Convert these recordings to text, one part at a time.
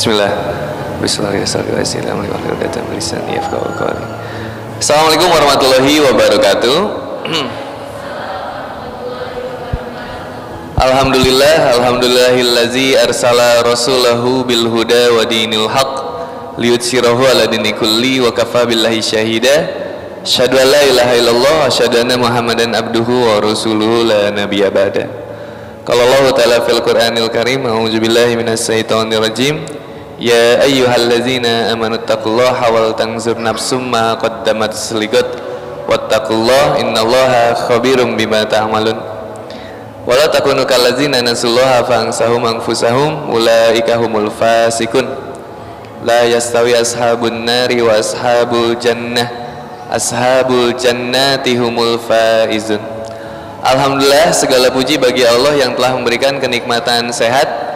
Bismillah. Assalamualaikum warahmatullahi wabarakatuh. Alhamdulillah, alhamdulillahillazi arsala rasulahu bil huda wa dinil haq liyutsirahu ala dini kulli wa kafa billahi syahida. Asyhadu an la ilaha illallah wa asyhadu anna Muhammadan abduhu wa rasuluhu la nabiyya ba'da. Qala Allah Ta'ala fil Qur'anil Karim, a'udzu billahi minas syaitonir rajim. Ya ayyuhallazina amanu taqullaha wal tanzur nafsum ma qaddamat seligot wattaqullaha innallaha khabirum bima ta'malun wala takunu kallazina nasullaha fansahum anfusahum ulaika humul fasikun la yastawi ashabun nari wa ashabul jannah ashabul jannati humul faizun Alhamdulillah segala puji bagi Allah yang telah memberikan kenikmatan sehat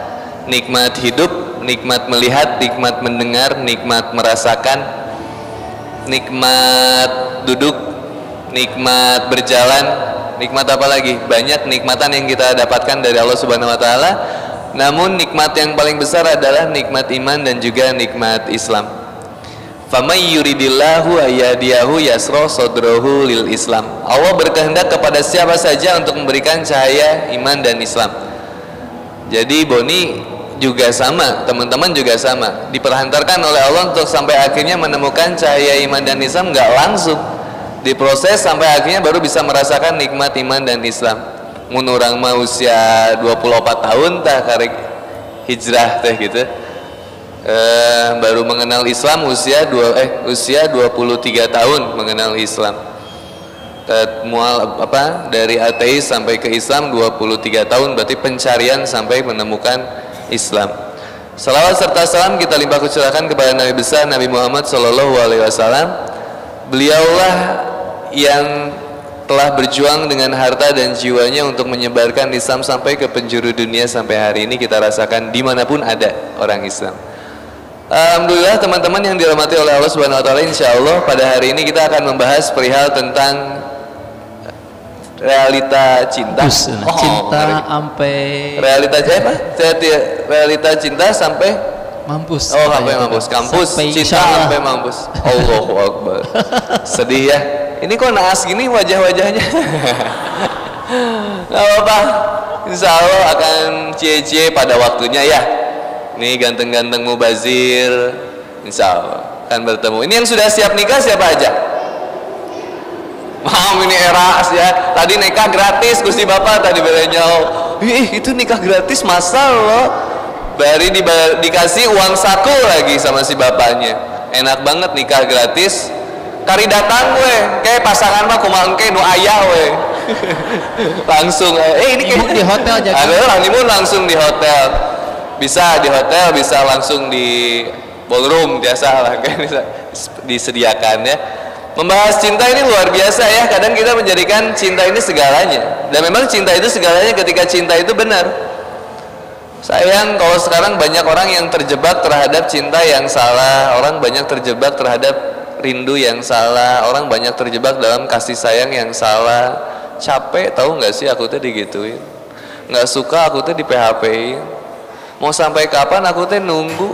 nikmat hidup nikmat melihat, nikmat mendengar, nikmat merasakan, nikmat duduk, nikmat berjalan, nikmat apa lagi? Banyak nikmatan yang kita dapatkan dari Allah Subhanahu wa taala. Namun nikmat yang paling besar adalah nikmat iman dan juga nikmat Islam. Famay yuridillahu ayyadiyahu yasro sodrohu lil Islam. Allah berkehendak kepada siapa saja untuk memberikan cahaya iman dan Islam. Jadi Boni juga sama, teman-teman juga sama. Diperhantarkan oleh Allah untuk sampai akhirnya menemukan cahaya iman dan Islam nggak langsung. Diproses sampai akhirnya baru bisa merasakan nikmat iman dan Islam. Menurang mah usia 24 tahun tah karek hijrah teh gitu. E, baru mengenal Islam usia dua eh usia 23 tahun mengenal Islam. mual apa dari ateis sampai ke Islam 23 tahun berarti pencarian sampai menemukan Islam. Salawat serta salam kita limpah kucurahkan kepada Nabi besar Nabi Muhammad Shallallahu Alaihi Wasallam. Beliaulah yang telah berjuang dengan harta dan jiwanya untuk menyebarkan Islam sampai ke penjuru dunia sampai hari ini kita rasakan di mana pun ada orang Islam. Alhamdulillah teman-teman yang dirahmati oleh Allah Subhanahu Wa Taala, Insya Allah pada hari ini kita akan membahas perihal tentang realita cinta? Oh, cinta sampai realita apa? Realita cinta sampai mampus. Oh sampai mampus. Kampus sampai cinta sampai mampus. Allahu Akbar. Sedih ya. Ini kok naas gini wajah-wajahnya? Nggak apa-apa. Insya Allah akan cie-cie pada waktunya ya. Ini ganteng-ganteng mubazir. Insya Allah akan bertemu. Ini yang sudah siap nikah siapa aja Mam ini era ya. Tadi nikah gratis Gusti Bapak tadi berenyau. Ih, itu nikah gratis masal loh. Bari di, dikasih uang saku lagi sama si bapaknya. Enak banget nikah gratis. Kari datang gue, kayak pasangan mah kumangke nu ayah we. langsung eh ini kayak di hotel jadi. Ada ini langsung di hotel. Bisa di hotel, bisa langsung di ballroom biasa lah kayak disediakan ya Membahas cinta ini luar biasa ya. Kadang kita menjadikan cinta ini segalanya. Dan memang cinta itu segalanya ketika cinta itu benar. Sayang kalau sekarang banyak orang yang terjebak terhadap cinta yang salah. Orang banyak terjebak terhadap rindu yang salah. Orang banyak terjebak dalam kasih sayang yang salah. Capek tahu nggak sih aku tuh digituin. Nggak suka aku tuh di PHP. Mau sampai kapan aku tuh nunggu?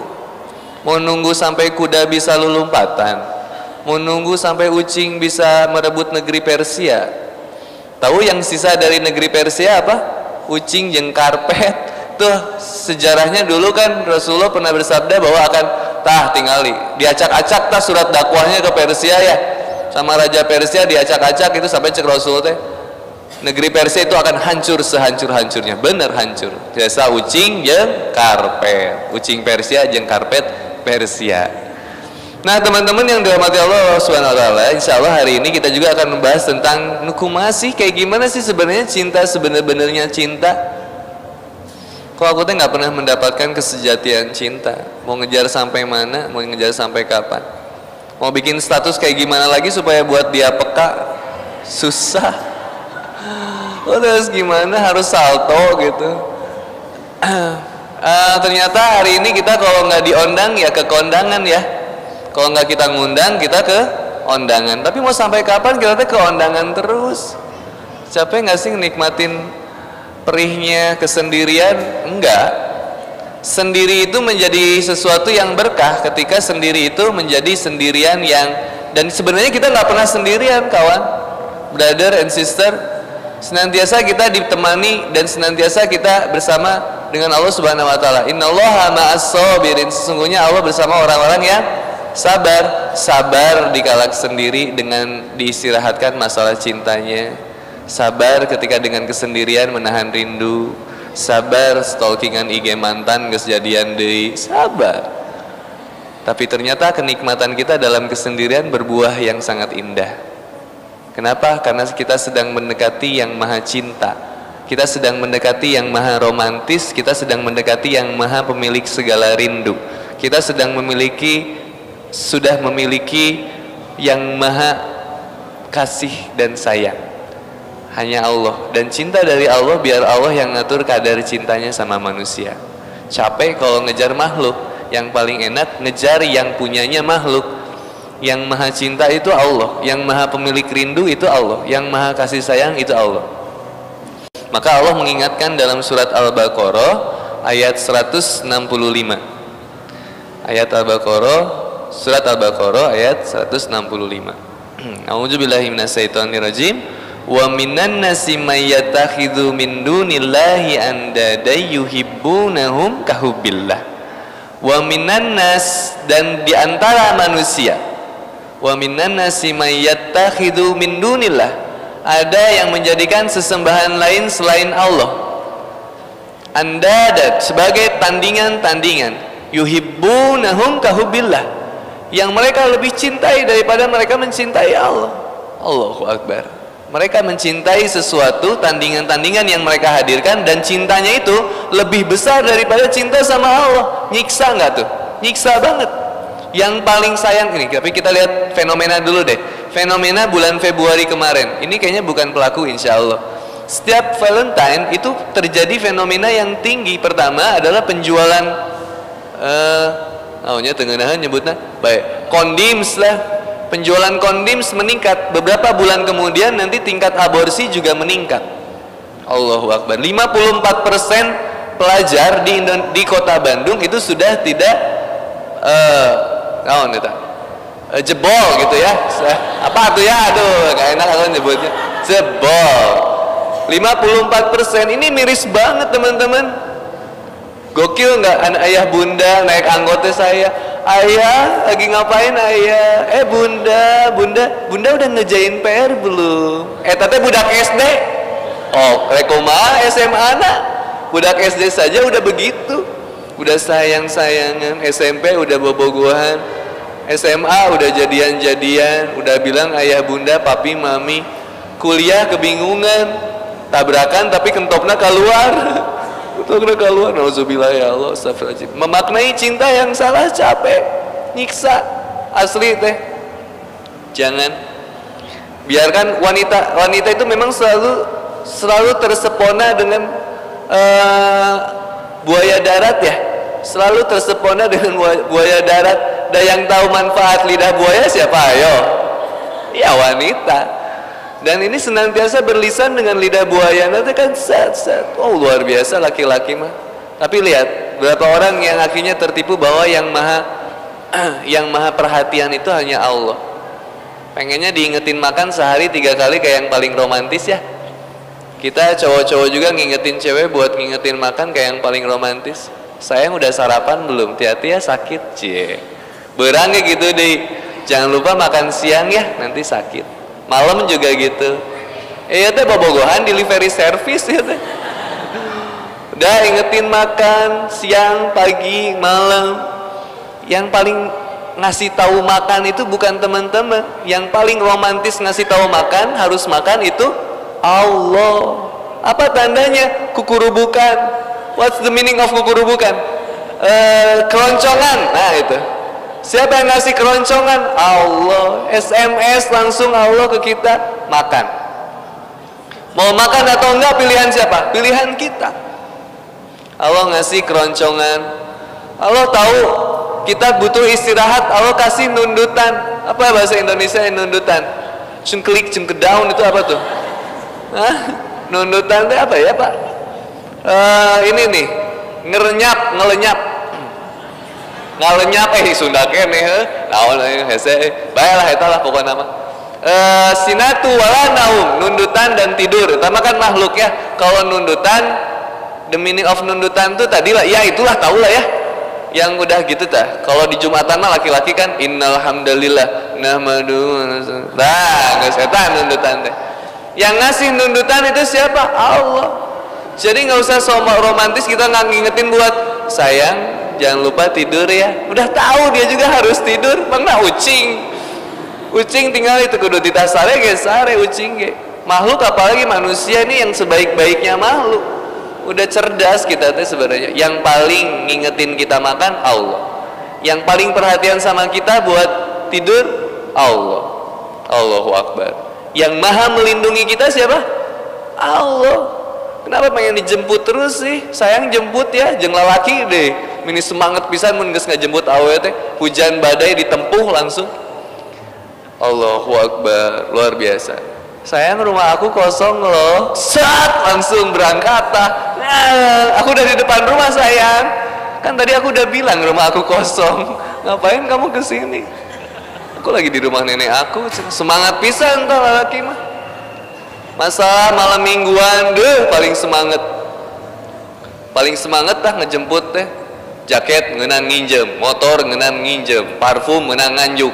Mau nunggu sampai kuda bisa lulumpatan menunggu sampai Ucing bisa merebut negeri Persia. Tahu yang sisa dari negeri Persia apa? Ucing yang karpet. Tuh sejarahnya dulu kan Rasulullah pernah bersabda bahwa akan tah tinggali diacak-acak tah surat dakwahnya ke Persia ya. Sama Raja Persia diacak-acak itu sampai cek Rasul teh. Negeri Persia itu akan hancur sehancur-hancurnya. Bener hancur. Biasa ucing yang karpet. Ucing Persia yang karpet Persia Nah teman-teman yang dirahmati Allah Subhanahu Wa Taala, Insya Allah hari ini kita juga akan membahas tentang nukumasi kayak gimana sih sebenarnya cinta sebenarnya cinta. Kok aku tuh nggak pernah mendapatkan kesejatian cinta. Mau ngejar sampai mana? Mau ngejar sampai kapan? Mau bikin status kayak gimana lagi supaya buat dia peka? Susah. Oh, terus gimana? Harus salto gitu. Uh, ternyata hari ini kita kalau nggak diondang ya ke kondangan ya kalau nggak kita ngundang kita ke undangan tapi mau sampai kapan kita ke undangan terus. Capek nggak sih nikmatin perihnya kesendirian? Enggak sendiri itu menjadi sesuatu yang berkah ketika sendiri itu menjadi sendirian yang dan sebenarnya kita nggak pernah sendirian kawan. Brother and sister senantiasa kita ditemani dan senantiasa kita bersama dengan Allah Subhanahu wa taala. Innallaha ma'as sabirin sesungguhnya Allah bersama orang-orang yang sabar sabar dikalak sendiri dengan diistirahatkan masalah cintanya. Sabar ketika dengan kesendirian menahan rindu. Sabar stalkingan IG mantan kejadian deh sabar. Tapi ternyata kenikmatan kita dalam kesendirian berbuah yang sangat indah. Kenapa? Karena kita sedang mendekati yang maha cinta. Kita sedang mendekati yang maha romantis. Kita sedang mendekati yang maha pemilik segala rindu. Kita sedang memiliki sudah memiliki yang maha kasih dan sayang. Hanya Allah. Dan cinta dari Allah biar Allah yang ngatur kadar cintanya sama manusia. Capek kalau ngejar makhluk. Yang paling enak ngejar yang punyanya makhluk. Yang maha cinta itu Allah. Yang maha pemilik rindu itu Allah. Yang maha kasih sayang itu Allah. Maka Allah mengingatkan dalam surat Al-Baqarah ayat 165 ayat Al-Baqarah surat Al-Baqarah ayat 165 A'udzubillahi minasyaitonirrajim. Wa minan nasi mayyatakhidhu min dunillahi andada yuhibbunahum kahubbillah. Wa minan nas dan di antara manusia. Wa minan nasi mayyatakhidhu min dunillah. Ada yang menjadikan sesembahan lain selain Allah. Andada sebagai tandingan-tandingan. Yuhibbunahum kahubbillah yang mereka lebih cintai daripada mereka mencintai Allah. Allahu Akbar. Mereka mencintai sesuatu tandingan-tandingan yang mereka hadirkan dan cintanya itu lebih besar daripada cinta sama Allah. Nyiksa nggak tuh? Nyiksa banget. Yang paling sayang ini tapi kita lihat fenomena dulu deh. Fenomena bulan Februari kemarin. Ini kayaknya bukan pelaku insya Allah. Setiap Valentine itu terjadi fenomena yang tinggi. Pertama adalah penjualan uh, oh tengenahan nyebutnya. Baik kondims lah. Penjualan kondims meningkat. Beberapa bulan kemudian nanti tingkat aborsi juga meningkat. Allahu Akbar. 54% pelajar di, di kota Bandung itu sudah tidak uh, oh, uh, jebol gitu ya. Apa tuh ya? Aduh gak enak aku nyebutnya. Jebol. 54% ini miris banget teman-teman gokil nggak? Anak ayah bunda naik anggota saya. Ayah lagi ngapain ayah? Eh bunda bunda bunda udah ngejain PR belum? Eh tapi budak SD oh rekoma SMA anak budak SD saja udah begitu. Udah sayang-sayangan. SMP udah bobogohan SMA udah jadian-jadian. Udah bilang ayah bunda papi mami kuliah kebingungan. Tabrakan tapi kentopnya keluar Kena keluar, nauzubillah ya Allah, astagfirullahaladzim. Memaknai cinta yang salah capek, nyiksa, asli teh. Jangan biarkan wanita wanita itu memang selalu selalu tersepona dengan uh, buaya darat ya, selalu tersepona dengan buaya darat. Dan yang tahu manfaat lidah buaya siapa? Ayo, ya wanita dan ini senantiasa berlisan dengan lidah buaya. Nanti kan set set. Oh luar biasa laki-laki mah. Tapi lihat berapa orang yang akhirnya tertipu bahwa yang maha yang maha perhatian itu hanya Allah. Pengennya diingetin makan sehari tiga kali kayak yang paling romantis ya. Kita cowok-cowok juga ngingetin cewek buat ngingetin makan kayak yang paling romantis. Sayang udah sarapan belum? Hati-hati ya sakit. Cie. Berangnya gitu deh jangan lupa makan siang ya nanti sakit malam juga gitu. Iya teh bobogohan delivery service ya teh. Udah ingetin makan siang pagi malam. Yang paling ngasih tahu makan itu bukan teman-teman. Yang paling romantis ngasih tahu makan harus makan itu Allah. Apa tandanya? Kukurubukan. What's the meaning of kukurubukan? Uh, keroncongan. Nah itu Siapa yang ngasih keroncongan? Allah. SMS langsung Allah ke kita makan. Mau makan atau enggak pilihan siapa? Pilihan kita. Allah ngasih keroncongan. Allah tahu kita butuh istirahat. Allah kasih nundutan. Apa bahasa Indonesia nundutan? Cengklik, cengkedaun itu apa tuh? Hah? Nundutan itu apa ya Pak? Uh, ini nih ngerenyap ngelenyap ngalenyap eh Sunda kene heuh naon hese baelah eta lah pokokna mah eh sinatu wala naum nundutan dan tidur pertama kan makhluk ya kalau nundutan the meaning of nundutan tuh tadi lah ya itulah tahu lah ya. Yang udah gitu tah kalau di jumatan mah laki-laki kan innal hamdalillah nahmadu nah geus eta nundutan teh yang ngasih nundutan itu siapa? Allah. Jadi nggak usah sama romantis kita nggak ngingetin buat sayang jangan lupa tidur ya. Udah tahu dia juga harus tidur. Mana ucing. Ucing tinggal itu kudu ditasare ge sare ucing ge makhluk apalagi manusia nih yang sebaik-baiknya makhluk. Udah cerdas kita teh sebenarnya. Yang paling ngingetin kita makan Allah. Yang paling perhatian sama kita buat tidur Allah. Allahu Akbar. Yang maha melindungi kita siapa? Allah kenapa pengen dijemput terus sih? Sayang jemput ya jeng lalaki deh. Mini semangat pisan mun geus ngajemput awe teh. Hujan badai ditempuh langsung. Allahu Akbar luar biasa. Sayang rumah aku kosong loh. Saat langsung berangkat nah, aku udah di depan rumah sayang. Kan tadi aku udah bilang rumah aku kosong. Ngapain kamu ke sini? Aku lagi di rumah nenek aku. Semangat pisan tuh laki mah masalah malam mingguan deh paling semangat. Paling semangat dah ngejemput teh jaket ngenan nginjem motor ngenan nginjem parfum ngenan nganjuk.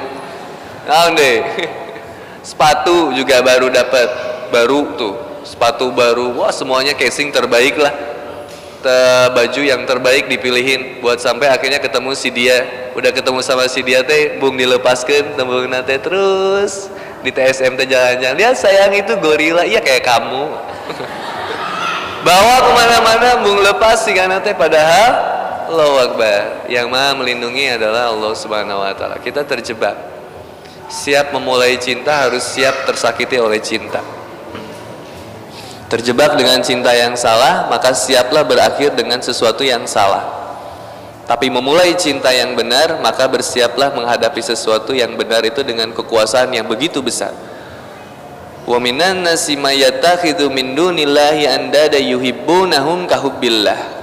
Nah deh. Sepatu juga baru dapat baru tuh. Sepatu baru wah semuanya casing terbaik lah. Te, baju yang terbaik dipilihin buat sampai akhirnya ketemu si dia. Udah ketemu sama si dia teh bung dilepaskan tembung nate terus di TSM teh jalan-jalan lihat sayang itu gorila iya kayak kamu bawa ke mana-mana bung lepas si karena teh padahal Allahu Akbar. Yang maha melindungi adalah Allah Subhanahu wa taala. Kita terjebak. Siap memulai cinta harus siap tersakiti oleh cinta. Terjebak dengan cinta yang salah, maka siaplah berakhir dengan sesuatu yang salah. Tapi memulai cinta yang benar, maka bersiaplah menghadapi sesuatu yang benar itu dengan kekuasaan yang begitu besar. Wa nasi min dunillahi andada yuhibbunahum kahubbillah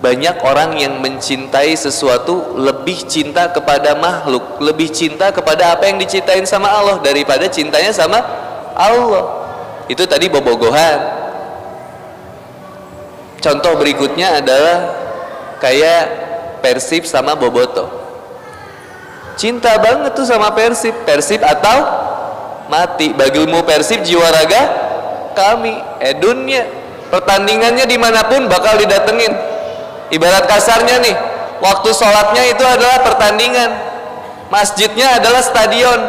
banyak orang yang mencintai sesuatu lebih cinta kepada makhluk, lebih cinta kepada apa yang dicintain sama Allah daripada cintanya sama Allah. Itu tadi bobogohan. Contoh berikutnya adalah kayak Persib sama Boboto. Cinta banget tuh sama Persib, Persib atau mati. Bagimu Persib jiwa raga kami, edunnya pertandingannya di mana pun bakal didatengin. Ibarat kasarnya nih waktu sholatnya itu adalah pertandingan. Masjidnya adalah stadion.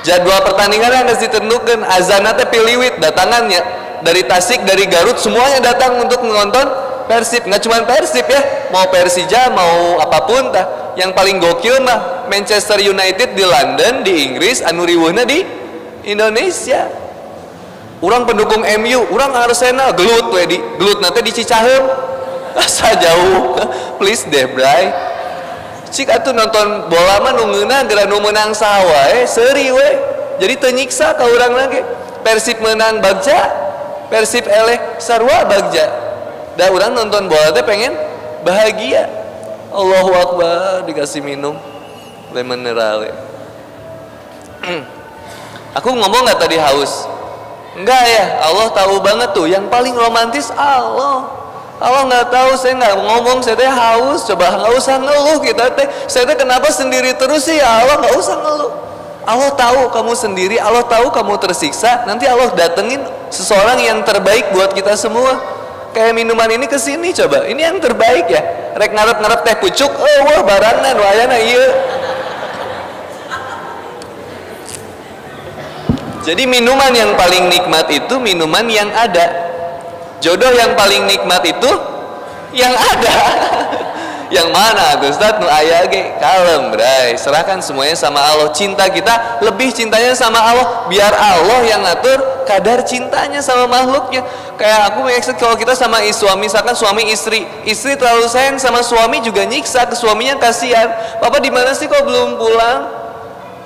Jadwal pertandingan yang harus ditentukan azanatnya piliwit datangannya. Dari Tasik dari Garut semuanya datang untuk menonton Persib. Nggak cuma Persib ya. Mau Persija mau apa pun tah. Yang paling gokil mah Manchester United di London di Inggris anu riweuhna di Indonesia. Orang pendukung MU orang Arsenal. Gelut we di gelut nanti di Cicahem asa jauh. Please deh bray. Cik atuh nonton bola mah nungguna gara nu menang sawa eh. Seri we. Jadi tenyiksa ka urang lagi. Persib menang bagja persib eleh sarwa bagja da urang nonton bola teh pengen bahagia. Allahu Akbar dikasih minum. Lemon mineral aku ngomong nggak tadi haus? Enggak ya Allah tahu banget tuh. Yang paling romantis Allah. Allah nggak tahu saya nggak ngomong saya teh haus. Coba nggak usah ngeluh kita teh. Saya teh kenapa sendiri terus sih? Ya Allah nggak usah ngeluh. Allah tahu kamu sendiri Allah tahu kamu tersiksa. Nanti Allah datengin seseorang yang terbaik buat kita semua kayak minuman ini ke sini coba. Ini yang terbaik ya. Rek ngarep ngarep teh pucuk oh wah barangan wayana iya. Jadi minuman yang paling nikmat itu minuman yang ada. Jodoh yang paling nikmat itu yang ada yang mana tuh? Ustaz nu aya ge kalem bray. Serahkan semuanya sama Allah. Cinta kita lebih cintanya sama Allah. Biar Allah yang ngatur kadar cintanya sama makhluknya. Kayak aku maksud kalau kita sama suami misalkan suami istri. Istri terlalu sayang sama suami juga nyiksa ke suaminya kasihan. Papa di mana sih kok belum pulang?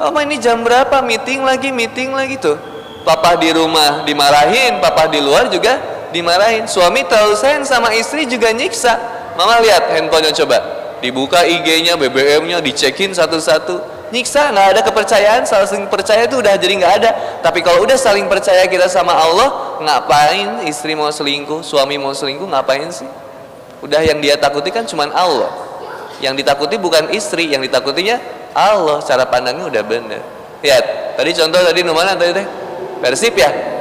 Papa ini jam berapa? Meeting lagi meeting lagi tuh. Papa di rumah dimarahin papa di luar juga dimarahin. Suami terlalu sayang sama istri juga nyiksa mama lihat handphonenya coba. Dibuka IG-nya BBM-nya dicekin satu-satu. Nyiksa nggak ada kepercayaan. Saling percaya itu udah jadi nggak ada. Tapi kalau udah saling percaya kita sama Allah ngapain istri mau selingkuh suami mau selingkuh ngapain sih? Udah yang dia takuti kan cuman Allah. Yang ditakuti bukan istri yang ditakutinya Allah. Cara pandangnya udah bener. Lihat tadi contoh tadi mana tadi teh. Persib ya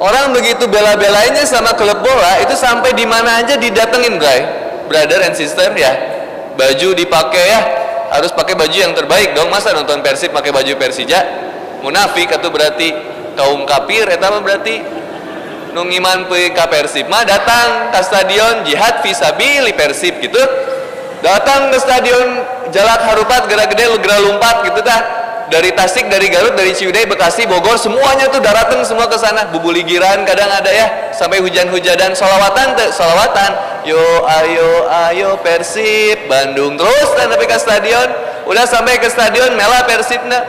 orang begitu bela-belainnya sama klub bola itu sampai di mana aja didatengin guys brother and sister ya. Baju dipakai ya. Harus pakai baju yang terbaik dong. Masa nonton Persib pakai baju Persija? Munafik atau berarti. Kaum kafir eta berarti. Nungiman pe ka Persib mah datang ke stadion jihad visabili Persib gitu. Datang ke stadion Jalak Harupat gera gede gera lompat gitu dah dari Tasik, dari Garut, dari Ciwidey, Bekasi, Bogor, semuanya tuh datang semua ke sana. Bubuligiran kadang ada ya, sampai hujan-hujanan, solawatan tuh, solawatan. Yo, ayo, ayo Persib, Bandung terus sampai ke stadion. Udah sampai ke stadion, Mela Persib nah.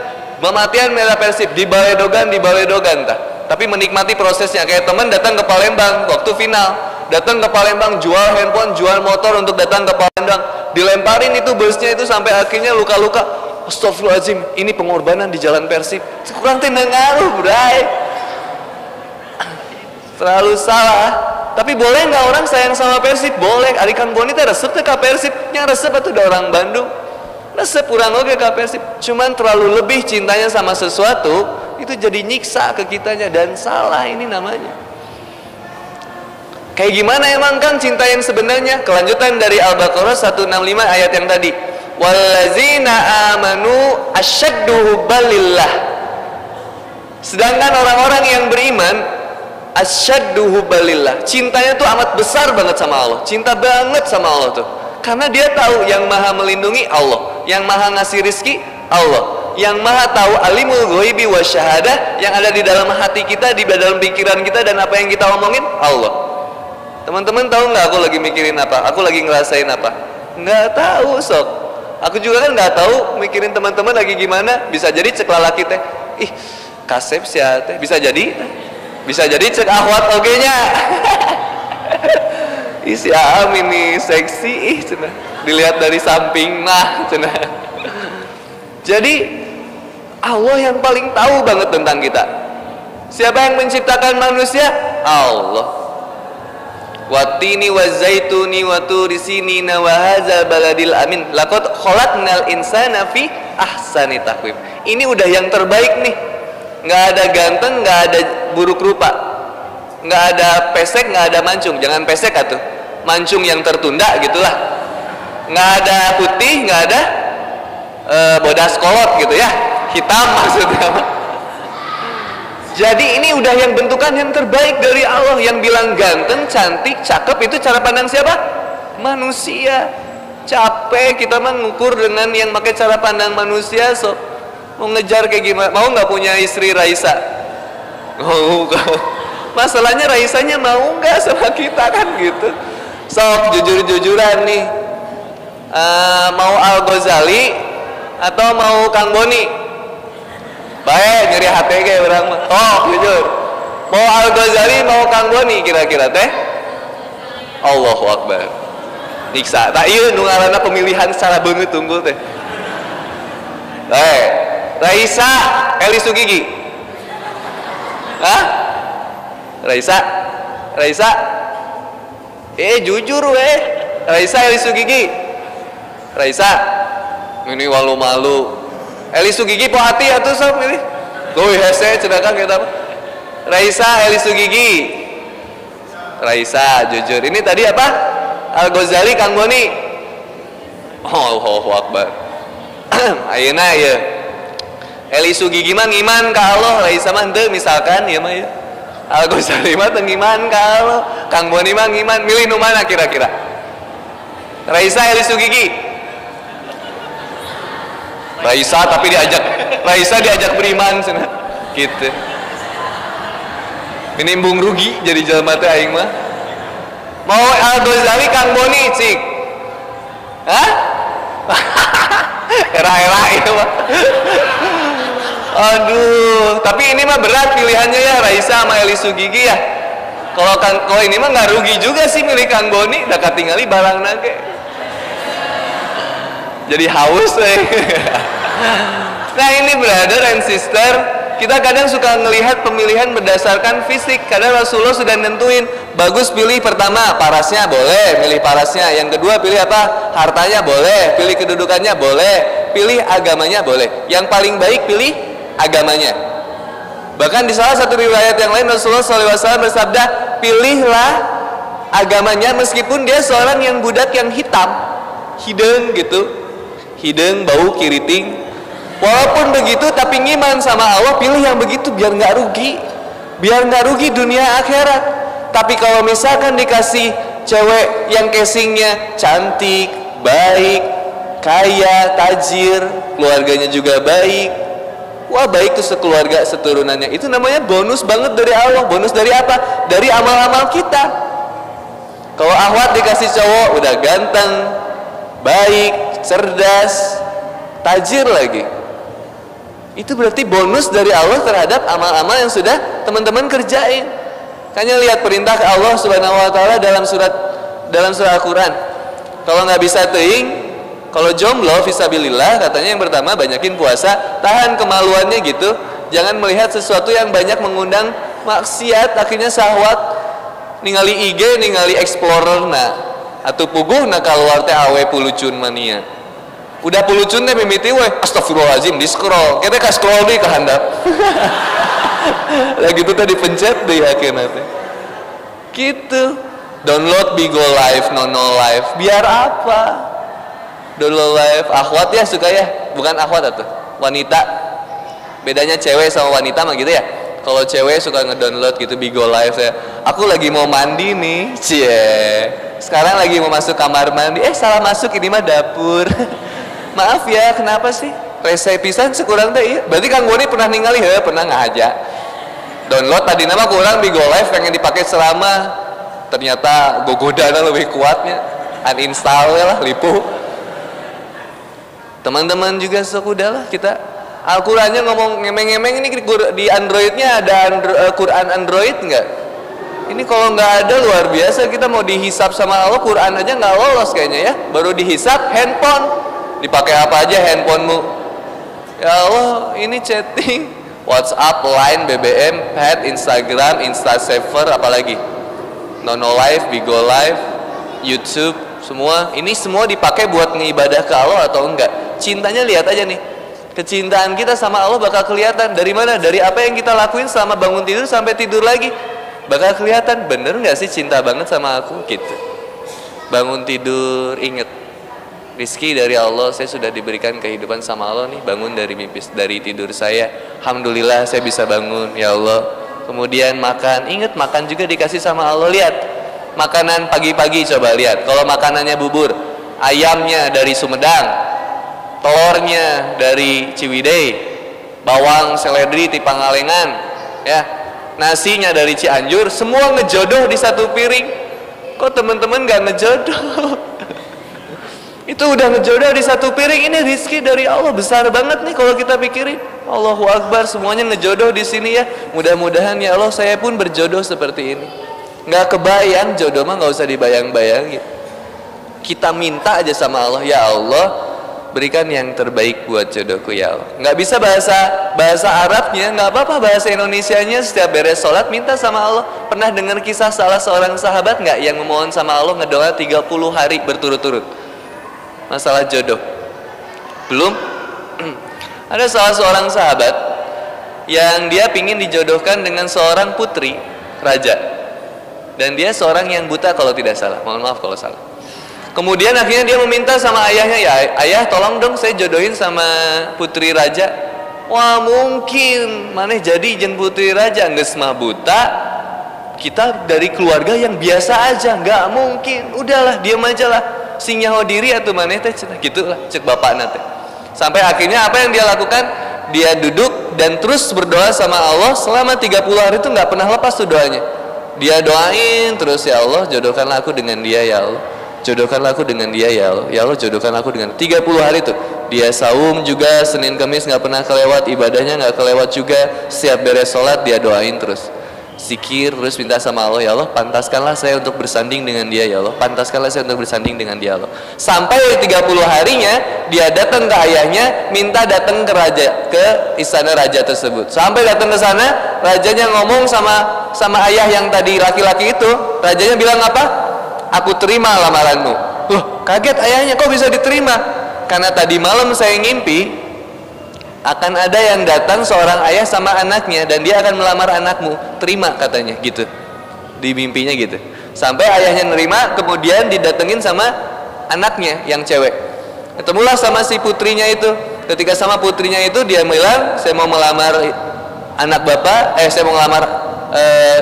Mematian Mela Persib di Baledogan, di Baledogan tah. Tapi menikmati prosesnya kayak teman datang ke Palembang waktu final datang ke Palembang jual handphone jual motor untuk datang ke Palembang dilemparin itu busnya itu sampai akhirnya luka-luka Astagfirullahaladzim, ini pengorbanan di jalan Persib. Kurang tidak ngaruh, bray. Terlalu salah. Tapi boleh nggak orang sayang sama Persib? Boleh. Arikan Boni teh resep ke Persib. Yang resep itu udah orang Bandung. Resep kurang oke ke Persib. Cuman terlalu lebih cintanya sama sesuatu, itu jadi nyiksa ke kitanya dan salah ini namanya. Kayak gimana emang kan cinta yang sebenarnya? Kelanjutan dari Al-Baqarah 165 ayat yang tadi wallazina amanu asyaddu hubbalillah. Sedangkan orang-orang yang beriman asyaddu hubbalillah. Cintanya tuh amat besar banget sama Allah. Cinta banget sama Allah tuh. Karena dia tahu yang maha melindungi Allah. Yang maha ngasih rizki Allah. Yang maha tahu alimul ghaibi wa syahadah yang ada di dalam hati kita di dalam pikiran kita dan apa yang kita omongin Allah. Teman-teman tahu nggak aku lagi mikirin apa? Aku lagi ngerasain apa? Nggak tahu sok aku juga kan nggak tahu mikirin teman-teman lagi gimana. Bisa jadi cek lalaki teh. Ih kasep sih teh. Bisa jadi. Bisa jadi cek ahwat oke nya isi am ini seksi. Ih cina dilihat dari samping nah cina jadi Allah yang paling tahu banget tentang kita. Siapa yang menciptakan manusia? Allah watini wa zaituni wa turi sinina wa hadzal baladil amin. Laqad khalaqnal insana fi ahsani taqwim ini udah yang terbaik nih. Nggak ada ganteng nggak ada buruk rupa. Nggak ada pesek nggak ada mancung. Jangan pesek atuh. Mancung yang tertunda gitulah. Nggak ada putih nggak ada e, bodas kolot gitu ya. Hitam maksudnya jadi ini udah yang bentukan yang terbaik dari Allah yang bilang ganteng, cantik, cakep itu cara pandang siapa? Manusia. Capek kita mengukur dengan yang pakai cara pandang manusia so mau ngejar kayak gimana? Mau nggak punya istri Raisa? Mau Masalahnya Raisanya mau nggak sama kita kan gitu. Sok jujur-jujuran nih. Uh, mau Al Ghazali atau mau Kang Boni? Baik nyeri kayak orang oh jujur. Mau Al Ghazali mau Kang Boni kira-kira teh? Allahu Akbar. Niksa. Tak iya nungalana pemilihan secara banget tunggu teh. Baik. Raisa Eli Sugigi. Hah? Raisa? Raisa? Eh jujur weh. Raisa Eli Sugigi. Raisa. Ini walu malu Eli Sugigi po hati atuh sok ini. Goy hese cedakan kita apa? Raisa Eli Sugigi. Raisa jujur. Ini tadi apa? Al Ghazali Kang Boni. Oh, oh, akbar. Ayeuna ya. Eli Sugigi mah ngiman ka Allah, Raisa mah henteu misalkan ya mah ya. Al Ghazali mah teu ngiman ka Allah, Kang Boni mah ngiman. Milih nu mana kira-kira? Raisa Eli Sugigi. Raisa tapi diajak. Raisa diajak beriman sana gitu. Menimbung rugi jadi jalan mata aing mah. Mau Al Ghazali Kang Boni cik. Hah? Era-era itu mah. Aduh tapi ini mah berat pilihannya ya Raisa sama Eli Sugigi ya. Kalau kan kalau ini mah nggak rugi juga sih milih Kang Boni udah ketinggali barang nage. Jadi haus eh. nah ini brother and sister. Kita kadang suka melihat pemilihan berdasarkan fisik. Kadang Rasulullah sudah nentuin bagus pilih pertama parasnya boleh pilih parasnya. Yang kedua pilih apa? Hartanya boleh pilih kedudukannya boleh pilih agamanya boleh. Yang paling baik pilih agamanya. Bahkan di salah satu riwayat yang lain Rasulullah SAW bersabda, pilihlah agamanya meskipun dia seorang yang budak yang hitam, hidung gitu, hidung bau kiriting. Walaupun begitu tapi ngiman sama Allah, pilih yang begitu biar nggak rugi, biar nggak rugi dunia akhirat. Tapi kalau misalkan dikasih cewek yang casingnya cantik, baik, kaya, tajir, keluarganya juga baik, wah baik tuh sekeluarga seturunannya. Itu namanya bonus banget dari Allah. Bonus dari apa? Dari amal-amal kita. Kalau ahwat dikasih cowok udah ganteng baik cerdas tajir lagi. Itu berarti bonus dari Allah terhadap amal-amal yang sudah teman-teman kerjain. Kayaknya lihat perintah Allah subhanahu wa ta'ala dalam surat dalam surat Al-Quran. Kalau nggak bisa teing kalau jomblo visabilillah katanya yang pertama banyakin puasa, tahan kemaluannya gitu. Jangan melihat sesuatu yang banyak mengundang maksiat akhirnya syahwat ningali IG ningali explorer nah atau puguh nah keluar teh awe pulucun mania. Udah pulucun teh mimiti we astagfirullahaladzim di scroll. Kita ka scroll deh ke handap lagi itu tadi pencet deh akhirnya teh. Gitu. Download Bigo Live Nono Live. Biar apa? Dulu live. Akhwat ya suka ya? Bukan akhwat atau wanita. Bedanya cewek sama wanita mah gitu ya? Kalau cewek suka ngedownload gitu Bigo Live ya. Aku lagi mau mandi nih. Cie sekarang lagi mau masuk kamar mandi. Eh salah masuk ini mah dapur. Maaf ya kenapa sih? Rese pisan sekurang teh iya. Berarti Kang Boni pernah ningali ya pernah aja download tadi nama kurang Bigo Live pengen dipakai selama. Ternyata gogodana lebih kuatnya. Uninstall lah lipu. Teman-teman juga sok udahlah kita. Al-Qurannya ngomong ngemeng-ngemeng ini di Androidnya ada Andro, uh, Quran Android nggak? Ini kalau nggak ada luar biasa. Kita mau dihisap sama Allah Quran aja nggak lolos kayaknya ya. Baru dihisap handphone, dipakai apa aja handphonemu? Ya Allah, ini chatting, WhatsApp, Line, BBM, Pad, Instagram, Instasaver, apalagi? Nono Live, Bigo Live, YouTube, semua. Ini semua dipakai buat ngeibadah ke Allah atau enggak? cintanya lihat aja nih. Kecintaan kita sama Allah bakal kelihatan. Dari mana? Dari apa yang kita lakuin selama bangun tidur sampai tidur lagi bakal kelihatan bener nggak sih cinta banget sama aku? Gitu. Bangun tidur inget rizki dari Allah saya sudah diberikan kehidupan sama Allah nih bangun dari mimpi dari tidur saya. Alhamdulillah saya bisa bangun ya Allah. Kemudian makan inget makan juga dikasih sama Allah. Lihat makanan pagi-pagi coba lihat. Kalau makanannya bubur ayamnya dari Sumedang telurnya dari Ciwidey bawang seledri di Pangalengan ya nasinya dari Cianjur semua ngejodoh di satu piring. Kok teman-teman gak ngejodoh? Itu udah ngejodoh di satu piring ini rizki dari Allah besar banget nih kalau kita pikirin. Allahu Akbar semuanya ngejodoh di sini ya. Mudah-mudahan ya Allah saya pun berjodoh seperti ini. Nggak kebayang jodoh mah nggak usah dibayang-bayangin. Kita minta aja sama Allah ya Allah berikan yang terbaik buat jodohku ya Allah. Nggak bisa bahasa bahasa Arabnya nggak apa-apa bahasa Indonesianya. Setiap beres sholat minta sama Allah. Pernah dengar kisah salah seorang sahabat nggak yang memohon sama Allah ngedoa 30 hari berturut-turut? Masalah jodoh. Belum? Ada salah seorang sahabat yang dia pingin dijodohkan dengan seorang putri raja. Dan dia seorang yang buta kalau tidak salah. Mohon maaf kalau salah Kemudian akhirnya dia meminta sama ayahnya, ya ayah tolong dong saya jodohin sama putri raja. Wah mungkin, mana jadi jen putri raja nggak buta. Kita dari keluarga yang biasa aja, nggak mungkin. Udahlah, diam aja lah. Sing nyaho diri atau mana teh gitu lah, cek bapak nanti. Sampai akhirnya apa yang dia lakukan? Dia duduk dan terus berdoa sama Allah selama 30 hari itu nggak pernah lepas tuh doanya. Dia doain terus ya Allah jodohkanlah aku dengan dia ya Allah jodohkanlah aku dengan dia ya Allah. Ya Allah jodohkan aku dengan 30 hari itu. Dia saum juga Senin Kamis nggak pernah kelewat ibadahnya nggak kelewat juga. Setiap beres sholat dia doain terus. Zikir terus minta sama Allah ya Allah pantaskanlah saya untuk bersanding dengan dia ya Allah. Pantaskanlah saya untuk bersanding dengan dia ya Allah. Sampai 30 harinya dia datang ke ayahnya minta datang ke raja ke istana raja tersebut. Sampai datang ke sana rajanya ngomong sama sama ayah yang tadi laki-laki itu. Rajanya bilang apa aku terima lamaranmu. Loh kaget ayahnya kok bisa diterima? Karena tadi malam saya ngimpi akan ada yang datang seorang ayah sama anaknya dan dia akan melamar anakmu. Terima katanya gitu. Di mimpinya gitu. Sampai ayahnya nerima kemudian didatengin sama anaknya yang cewek. Ketemulah sama si putrinya itu. Ketika sama putrinya itu dia bilang saya mau melamar anak bapak eh saya mau melamar eh,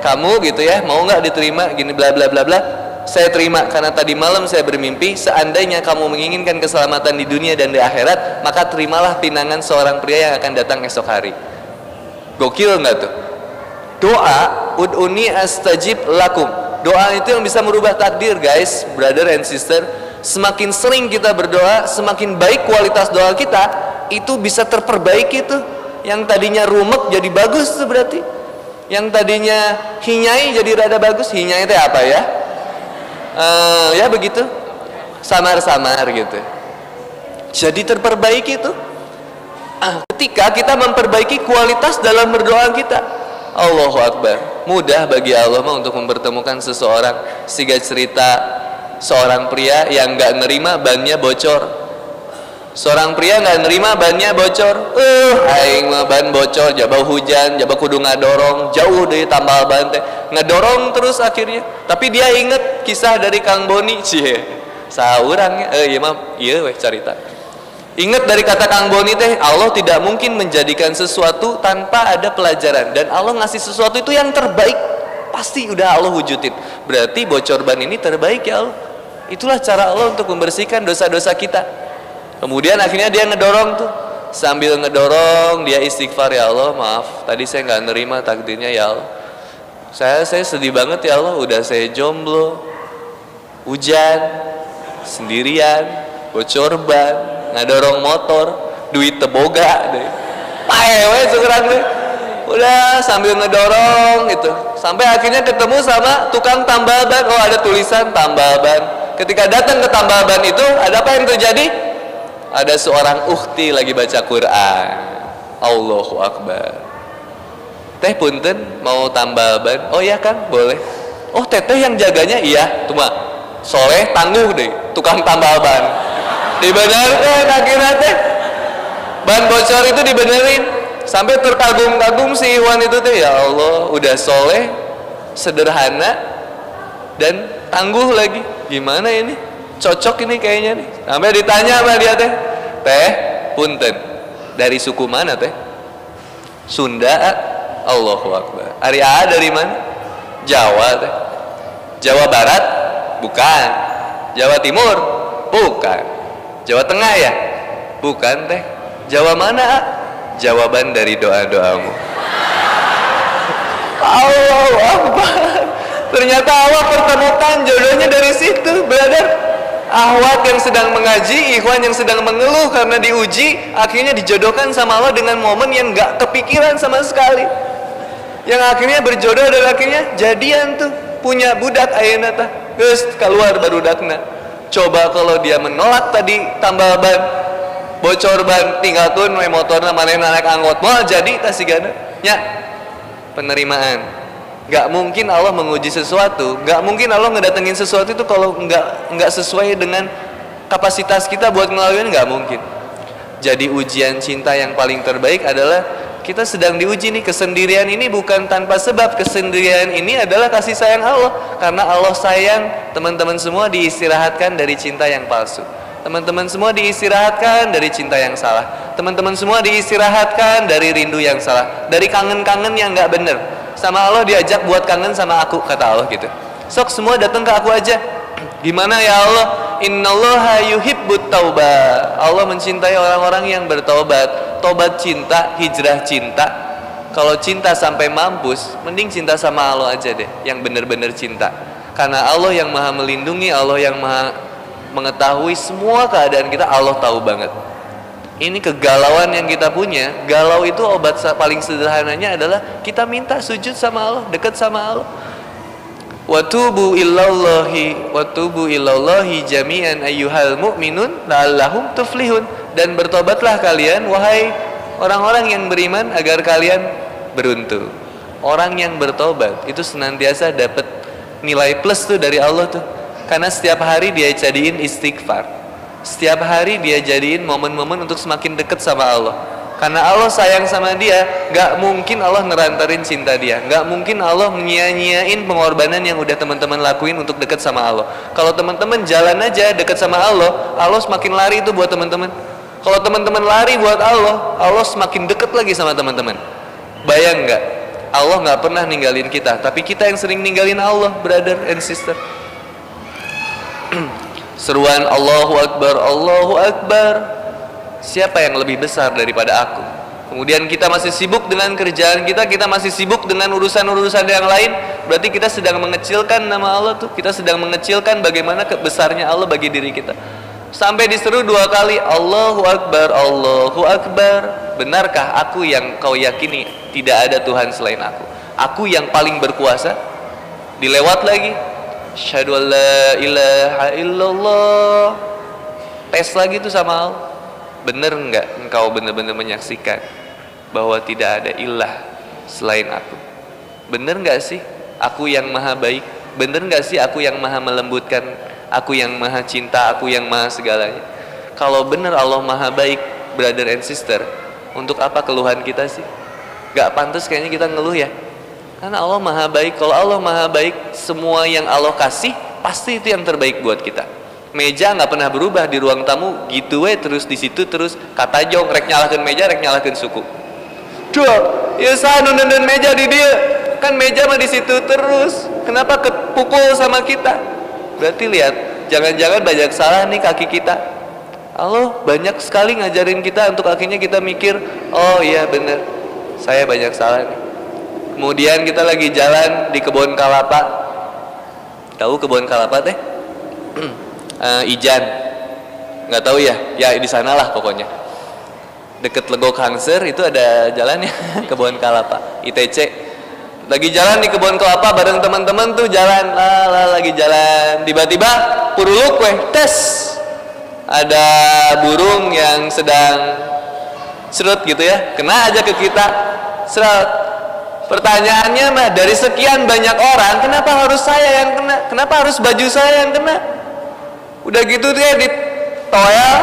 kamu gitu ya mau nggak diterima? Gini bla bla bla bla saya terima karena tadi malam saya bermimpi seandainya kamu menginginkan keselamatan di dunia dan di akhirat maka terimalah pinangan seorang pria yang akan datang esok hari. Gokil nggak tuh? Doa ud'uni astajib lakum. Doa itu yang bisa merubah takdir guys brother and sister. Semakin sering kita berdoa semakin baik kualitas doa kita itu bisa terperbaiki tuh. Yang tadinya rumek jadi bagus tuh berarti. Yang tadinya hinyai jadi rada bagus hinyai itu apa ya uh, ya begitu. Samar-samar gitu. Jadi terperbaiki itu. Ah, ketika kita memperbaiki kualitas dalam berdoa kita. Allahu Akbar. Mudah bagi Allah untuk mempertemukan seseorang. Sehingga cerita seorang pria yang nggak nerima bannya bocor seorang pria nggak nerima bannya bocor. Uh aing mah ban bocor jabau hujan jabau kudu ngadorong jauh dari tambal ban teh ngedorong terus akhirnya. Tapi dia inget kisah dari Kang Boni cie. Saurangnya eh iya mah iya weh cerita Ingat dari kata Kang Boni teh Allah tidak mungkin menjadikan sesuatu tanpa ada pelajaran. Dan Allah ngasih sesuatu itu yang terbaik. Pasti udah Allah wujudin. Berarti bocor ban ini terbaik ya Allah. Itulah cara Allah untuk membersihkan dosa-dosa kita kemudian akhirnya dia ngedorong tuh. Sambil ngedorong dia istighfar ya Allah maaf tadi saya nggak nerima takdirnya ya Allah. Saya saya sedih banget ya Allah udah saya jomblo hujan sendirian bocor ban ngedorong motor duit teboga deh. Paewe sekarang deh udah sambil ngedorong gitu. Sampai akhirnya ketemu sama tukang tambal ban. Oh ada tulisan tambal ban. Ketika datang ke tambal ban itu ada apa yang terjadi ada seorang ukti lagi baca Quran. Allahu Akbar. Teh punten mau tambal ban? Oh iya kan boleh. Oh teteh yang jaganya iya. Tuh mah soleh tangguh deh tukang tambal ban. Dibenarkan akhirnya teh. Ban bocor itu dibenerin. Sampai terkagum-kagum si Iwan itu teh ya Allah udah soleh sederhana dan tangguh lagi. Gimana ini cocok ini kayaknya nih. Sampai ditanya sama dia teh. Teh punten. Dari suku mana teh? Sunda Allahu Akbar. Ari A dari mana? Jawa teh. Jawa Barat? Bukan. Jawa Timur? Bukan. Jawa Tengah ya? Bukan teh. Jawa mana jawaban dari doa-doamu. Allahu Akbar. Ternyata Allah pertemukan jodohnya dari situ brother ahwat yang sedang mengaji ikhwan yang sedang mengeluh karena diuji akhirnya dijodohkan sama Allah dengan momen yang gak kepikiran sama sekali. Yang akhirnya berjodoh dan akhirnya jadian tuh punya budak ayana tah geus keluar baru dakna. Coba kalau dia menolak tadi tambah ban bocor ban tinggal tuh motornya mana naik anggot mau jadi tasigana ya penerimaan nggak mungkin Allah menguji sesuatu. Nggak mungkin Allah ngedatengin sesuatu itu kalau nggak nggak sesuai dengan kapasitas kita buat ngelakuin nggak mungkin. Jadi ujian cinta yang paling terbaik adalah kita sedang diuji nih kesendirian ini bukan tanpa sebab. Kesendirian ini adalah kasih sayang Allah. Karena Allah sayang teman-teman semua diistirahatkan dari cinta yang palsu. Teman-teman semua diistirahatkan dari cinta yang salah. Teman-teman semua diistirahatkan dari rindu yang salah. Dari kangen-kangen yang nggak bener sama Allah diajak buat kangen sama aku kata Allah gitu. Sok semua datang ke aku aja. Gimana ya Allah? Innallaha yuhibbut taubat Allah mencintai orang-orang yang bertobat tobat cinta hijrah cinta. Kalau cinta sampai mampus mending cinta sama Allah aja deh yang bener-bener cinta. Karena Allah yang maha melindungi Allah yang maha mengetahui semua keadaan kita Allah tahu banget ini kegalauan yang kita punya. Galau itu obat paling sederhananya adalah kita minta sujud sama Allah dekat sama Allah. Watubu illallahi watubu illallahi jami'an ayyuhal mu'minun la'allahum tuflihun. Dan bertobatlah kalian wahai orang-orang yang beriman agar kalian beruntung. Orang yang bertobat itu senantiasa dapat nilai plus tuh dari Allah tuh. Karena setiap hari dia jadiin istighfar setiap hari dia jadiin momen-momen untuk semakin dekat sama Allah. Karena Allah sayang sama dia gak mungkin Allah ngerantarin cinta dia. Gak mungkin Allah menyia-nyiain pengorbanan yang udah teman-teman lakuin untuk dekat sama Allah. Kalau teman-teman jalan aja dekat sama Allah Allah semakin lari itu buat teman-teman. Kalau teman-teman lari buat Allah Allah semakin dekat lagi sama teman-teman. Bayang gak Allah gak pernah ninggalin kita tapi kita yang sering ninggalin Allah brother and sister Seruan Allahu Akbar, Allahu Akbar. Siapa yang lebih besar daripada aku? Kemudian kita masih sibuk dengan kerjaan kita, kita masih sibuk dengan urusan-urusan yang lain. Berarti kita sedang mengecilkan nama Allah tuh. Kita sedang mengecilkan bagaimana kebesarnya Allah bagi diri kita. Sampai diseru dua kali, Allahu Akbar, Allahu Akbar. Benarkah aku yang kau yakini tidak ada Tuhan selain aku? Aku yang paling berkuasa? Dilewat lagi, Asyhadu an la ilaha illallah. Tes lagi tuh sama Allah. Bener nggak engkau benar-benar menyaksikan bahwa tidak ada ilah selain aku? Bener nggak sih aku yang maha baik? Bener nggak sih aku yang maha melembutkan? Aku yang maha cinta, aku yang maha segalanya. Kalau bener Allah maha baik, brother and sister, untuk apa keluhan kita sih? Gak pantas kayaknya kita ngeluh ya. Karena Allah maha baik. Kalau Allah maha baik, semua yang Allah kasih pasti itu yang terbaik buat kita. Meja nggak pernah berubah di ruang tamu, gitu we terus di situ terus kata jong rek nyalakan meja, rek nyalakan suku. Dua, ya saya dan meja di dia, kan meja mah di situ terus. Kenapa kepukul sama kita? Berarti lihat, jangan-jangan banyak salah nih kaki kita. Allah banyak sekali ngajarin kita untuk akhirnya kita mikir, oh iya bener, saya banyak salah nih kemudian kita lagi jalan di kebun kelapa tahu kebun kelapa teh? Uh, Ijan. Nggak tahu ya? Ya di sana lah pokoknya. Deket Legok Hangser itu ada jalannya kebun kelapa ITC lagi jalan di kebun kelapa bareng teman-teman tuh jalan. Lah lagi jalan. Tiba-tiba puruluk weh tes. Ada burung yang sedang serut gitu ya. Kena aja ke kita. Serut Pertanyaannya mah dari sekian banyak orang, kenapa harus saya yang kena? Kenapa harus baju saya yang kena? Udah gitu dia di toel,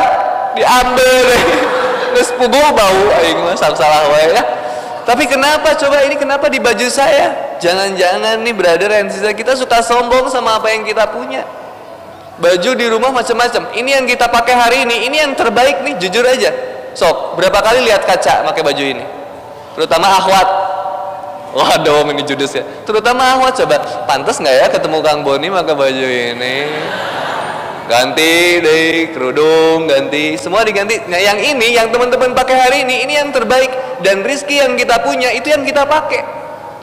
diambil deh. Nges bau aing mah salah wae ya. Tapi kenapa coba ini kenapa di baju saya? Jangan-jangan nih brother and sister kita suka sombong sama apa yang kita punya. Baju di rumah macam-macam. Ini yang kita pakai hari ini, ini yang terbaik nih, jujur aja. Sok, berapa kali lihat kaca pakai baju ini? Terutama akhwat, Waduh ini judes ya. Terutama Ahmad coba pantas nggak ya ketemu Kang Boni pakai baju ini? Ganti deh kerudung, ganti semua diganti. Nah yang ini yang teman-teman pakai hari ini ini yang terbaik dan rizki yang kita punya itu yang kita pakai.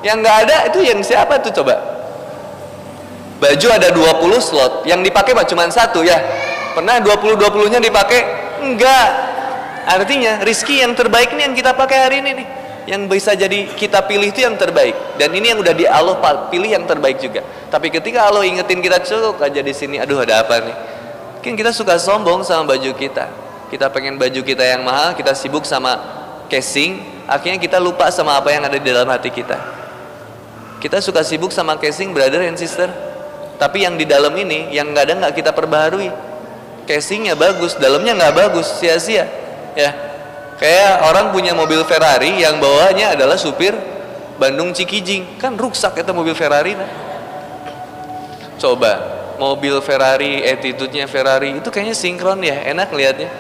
Yang nggak ada itu yang siapa tuh coba? Baju ada 20 slot, yang dipakai cuma satu ya. Pernah 20 20 nya dipakai? Enggak. Artinya rizki yang terbaik ini yang kita pakai hari ini nih yang bisa jadi kita pilih itu yang terbaik. Dan ini yang udah di Allah pilih yang terbaik juga. Tapi ketika Allah ingetin kita cukup aja di sini? Aduh ada apa nih? Mungkin kita suka sombong sama baju kita. Kita pengen baju kita yang mahal kita sibuk sama casing. Akhirnya kita lupa sama apa yang ada di dalam hati kita. Kita suka sibuk sama casing brother and sister. Tapi yang di dalam ini yang nggak ada nggak kita perbaharui. Casingnya bagus dalamnya nggak bagus sia-sia. Ya Kayak orang punya mobil Ferrari yang bawahnya adalah supir Bandung Cikijing, kan rusak itu mobil Ferrari nah. Coba mobil Ferrari, attitude-nya Ferrari itu kayaknya sinkron ya, enak lihatnya.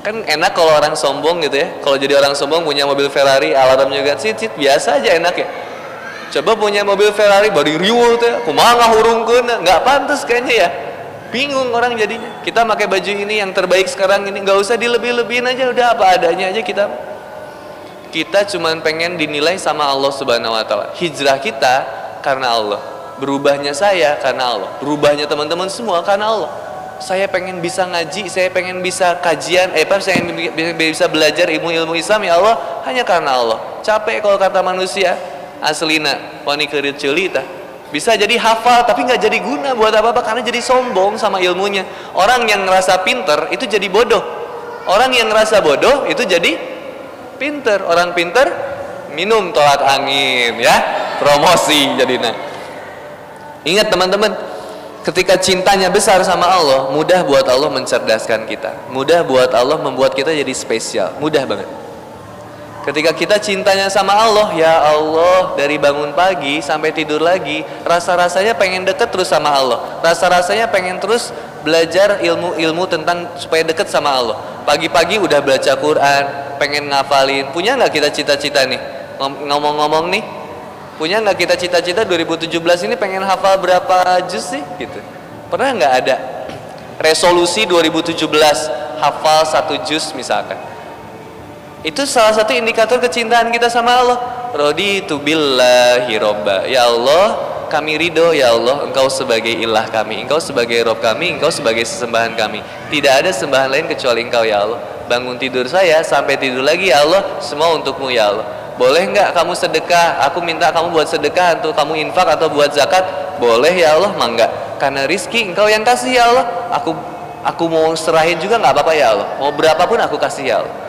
Kan enak kalau orang sombong gitu ya. Kalau jadi orang sombong punya mobil Ferrari, alarm juga sit, sit biasa aja enak ya. Coba punya mobil Ferrari body riuh tuh, ya, kumaha ngahurungkeun, nggak pantas kayaknya ya bingung orang jadinya. Kita pakai baju ini yang terbaik sekarang ini. Nggak usah dilebih-lebihin aja. Udah apa adanya aja kita. Kita cuman pengen dinilai sama Allah subhanahu wa ta'ala. Hijrah kita karena Allah. Berubahnya saya karena Allah. Berubahnya teman-teman semua karena Allah. Saya pengen bisa ngaji, saya pengen bisa kajian, eh apa saya bisa belajar ilmu-ilmu Islam. Ya Allah hanya karena Allah. Capek kalau kata manusia. Aslina wani kerit celita. Bisa jadi hafal tapi nggak jadi guna buat apa-apa karena jadi sombong sama ilmunya. Orang yang ngerasa pinter itu jadi bodoh. Orang yang ngerasa bodoh itu jadi pinter. Orang pinter minum tolak angin ya, promosi jadinya. Ingat teman-teman, ketika cintanya besar sama Allah, mudah buat Allah mencerdaskan kita. Mudah buat Allah membuat kita jadi spesial. Mudah banget. Ketika kita cintanya sama Allah, ya Allah, dari bangun pagi sampai tidur lagi, rasa-rasanya pengen deket terus sama Allah. Rasa-rasanya pengen terus belajar ilmu-ilmu tentang supaya deket sama Allah. Pagi-pagi udah baca Quran, pengen ngafalin. Punya nggak kita cita-cita nih? Ngomong-ngomong nih, punya nggak kita cita-cita 2017 ini pengen hafal berapa juz sih? Gitu. Pernah nggak ada resolusi 2017 hafal satu juz misalkan? Itu salah satu indikator kecintaan kita sama Allah. Raditu billahi robba. Ya Allah, kami ridho ya Allah, Engkau sebagai ilah kami, Engkau sebagai Rob kami, Engkau sebagai sesembahan kami. Tidak ada sembahan lain kecuali Engkau ya Allah. Bangun tidur saya sampai tidur lagi ya Allah, semua untukmu ya Allah. Boleh nggak kamu sedekah? Aku minta kamu buat sedekah untuk kamu infak atau buat zakat. Boleh ya Allah, mangga. Karena rizki Engkau yang kasih ya Allah. Aku aku mau serahin juga nggak apa-apa ya Allah. Mau berapapun aku kasih ya Allah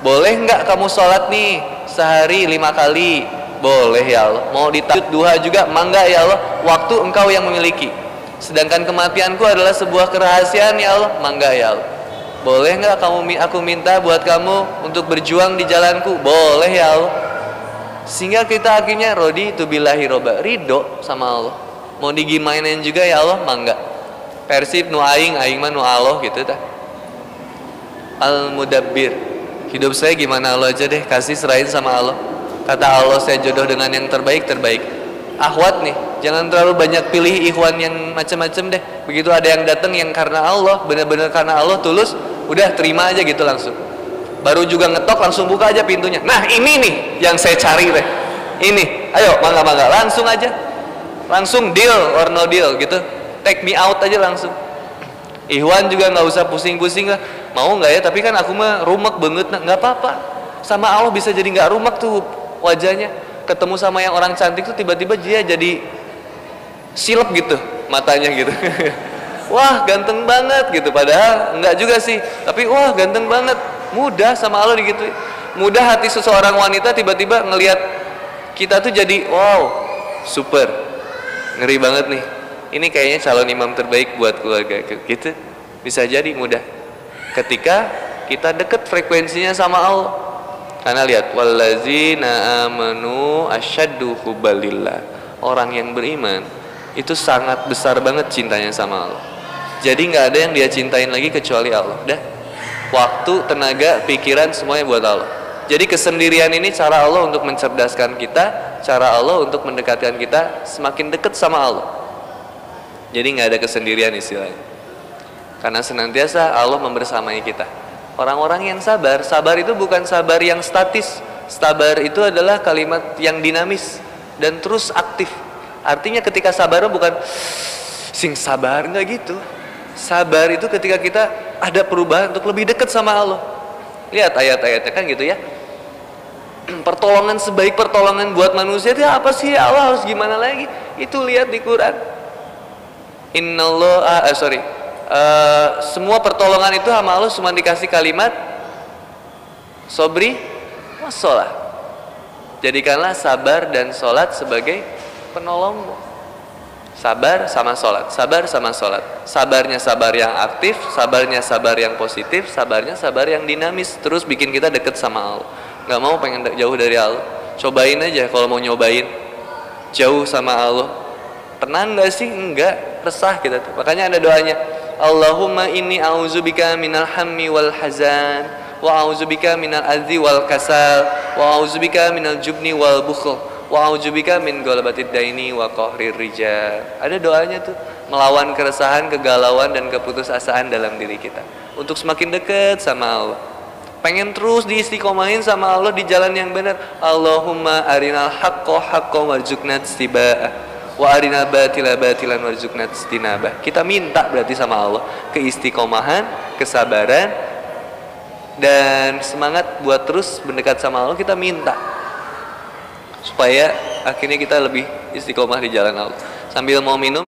boleh nggak kamu sholat nih? Sehari lima kali. Boleh ya Allah. Mau ditajud duha juga mangga ya Allah. Waktu engkau yang memiliki. Sedangkan kematianku adalah sebuah kerahasiaan ya Allah. Mangga ya Allah. Boleh nggak kamu aku minta buat kamu untuk berjuang di jalanku? Boleh ya Allah. Sehingga kita akhirnya rodi itu bilahi roba. Ridho sama Allah. Mau digimainin juga ya Allah. Mangga. Persib nu aing aing mah nu Allah gitu ta al mudabbir hidup saya gimana? Allah aja deh kasih serahin sama Allah. Kata Allah saya jodoh dengan yang terbaik terbaik. Ahwat nih jangan terlalu banyak pilih ikhwan yang macam-macam deh. Begitu ada yang datang yang karena Allah benar-benar karena Allah tulus udah terima aja gitu langsung. Baru juga ngetok langsung buka aja pintunya. Nah ini nih yang saya cari deh. Ini ayo mangga mangga langsung aja. Langsung deal or no deal gitu. Take me out aja langsung. Ikhwan juga nggak usah pusing-pusing lah mau nggak ya? Tapi kan aku mah rumek banget. Nah nggak apa-apa. Sama Allah bisa jadi nggak rumek tuh wajahnya. Ketemu sama yang orang cantik tuh tiba-tiba dia jadi silep gitu matanya gitu. Wah ganteng banget gitu. Padahal nggak juga sih. Tapi wah ganteng banget. Mudah sama Allah gitu mudah hati seseorang wanita tiba-tiba ngelihat kita tuh jadi wow super. Ngeri banget nih. Ini kayaknya calon imam terbaik buat keluarga gitu. Bisa jadi mudah ketika kita deket frekuensinya sama Allah. Karena lihat wallazina amanu asyaddu hubbalillah. Orang yang beriman itu sangat besar banget cintanya sama Allah. Jadi nggak ada yang dia cintain lagi kecuali Allah. Dah. Waktu tenaga pikiran semuanya buat Allah. Jadi kesendirian ini cara Allah untuk mencerdaskan kita cara Allah untuk mendekatkan kita semakin dekat sama Allah. Jadi nggak ada kesendirian istilahnya. Karena senantiasa Allah membersamai kita. Orang-orang yang sabar, sabar itu bukan sabar yang statis. Sabar itu adalah kalimat yang dinamis dan terus aktif. Artinya ketika sabar bukan sing sabar nggak gitu. Sabar itu ketika kita ada perubahan untuk lebih dekat sama Allah. Lihat ayat-ayatnya kan gitu ya. Pertolongan sebaik pertolongan buat manusia itu apa sih Allah harus gimana lagi? Itu lihat di Quran Innallah, ah, sorry, uh, semua pertolongan itu sama Allah cuma dikasih kalimat sobri wasolah. Jadikanlah sabar dan sholat sebagai penolongmu. Sabar sama sholat, sabar sama sholat. Sabarnya sabar yang aktif, sabarnya sabar yang positif, sabarnya sabar yang dinamis. Terus bikin kita deket sama Allah. Gak mau pengen jauh dari Allah. Cobain aja kalau mau nyobain jauh sama Allah Tenang gak sih? Enggak, resah kita tuh. Makanya ada doanya. Allahumma inni a'udzubika minal hammi wal hazan wa a'udzubika minal adzi wal kasal wa a'udzubika minal jubni wal bukhl wa a'udzubika min ghalabatid daini wa qahrir rijal. Ada doanya tuh melawan keresahan, kegalauan dan keputusasaan dalam diri kita untuk semakin dekat sama Allah. Pengen terus diistiqomahin sama Allah di jalan yang benar. Allahumma arinal haqqo haqqo warzuqna tiba'ah wa arina batila batilan warzuqna istinabah. Kita minta berarti sama Allah keistiqomahan, kesabaran dan semangat buat terus mendekat sama Allah kita minta supaya akhirnya kita lebih istiqomah di jalan Allah. Sambil mau minum